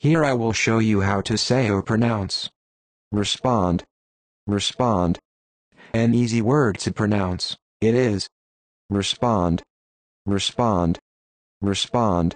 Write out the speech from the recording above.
Here I will show you how to say or pronounce. Respond. Respond. An easy word to pronounce. It is. Respond. Respond. Respond.